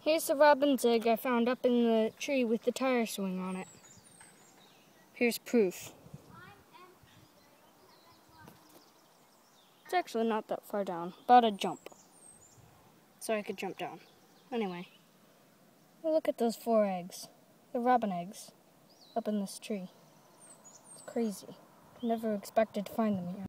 Here's the robin's egg I found up in the tree with the tire swing on it. Here's proof. It's actually not that far down, about a jump. So I could jump down. Anyway, look at those four eggs. The robin eggs up in this tree. It's crazy. Never expected to find them here.